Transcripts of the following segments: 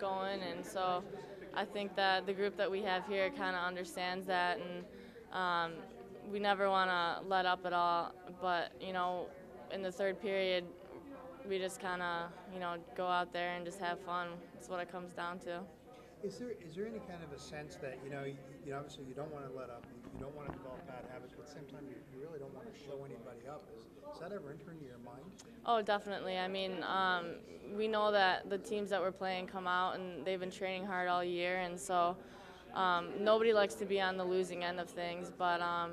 going, and so I think that the group that we have here kind of understands that, and um, we never want to let up at all. But you know, in the third period, we just kind of you know go out there and just have fun. That's what it comes down to. Is there is there any kind of a sense that you know you, you know obviously you don't want to let up, you, you don't want to develop bad habits, but at the same time you, you really don't want to show anybody up. Is, is that ever entering your mind? Oh, definitely. I mean, um, we know that the teams that we're playing come out and they've been training hard all year, and so um, nobody likes to be on the losing end of things. But um,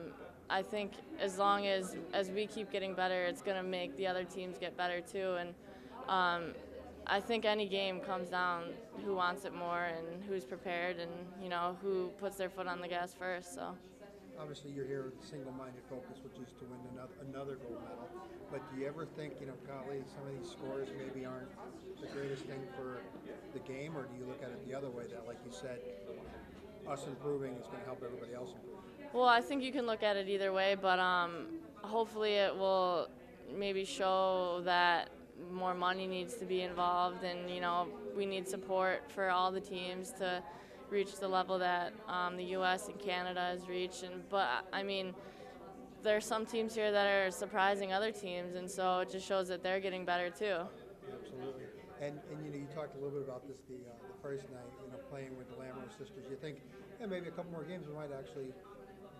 I think as long as as we keep getting better, it's going to make the other teams get better too. And um, I think any game comes down who wants it more and who's prepared, and you know who puts their foot on the gas first. So. Obviously, you're here with a single-minded focus, which is to win another another gold medal. But do you ever think, you know, golly, some of these scores maybe aren't the greatest thing for the game, or do you look at it the other way that, like you said, us improving is going to help everybody else improve? Well, I think you can look at it either way, but um, hopefully it will maybe show that more money needs to be involved, and you know we need support for all the teams to reach the level that um, the U.S. and Canada has reached. And but I mean, there are some teams here that are surprising other teams, and so it just shows that they're getting better too. Absolutely. And, and you know, you talked a little bit about this the, uh, the first night, you know, playing with the Lamoureux sisters. You think, yeah, maybe a couple more games we might actually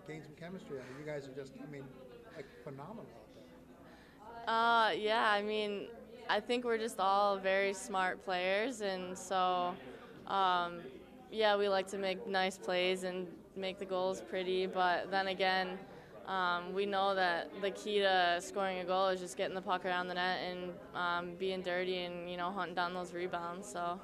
gain some chemistry. I mean, you guys are just, I mean, like phenomenal out there. Uh, yeah, I mean, I think we're just all very smart players, and so, um, yeah, we like to make nice plays and make the goals pretty, but then again, um, we know that the key to scoring a goal is just getting the puck around the net and um, being dirty and you know hunting down those rebounds. So.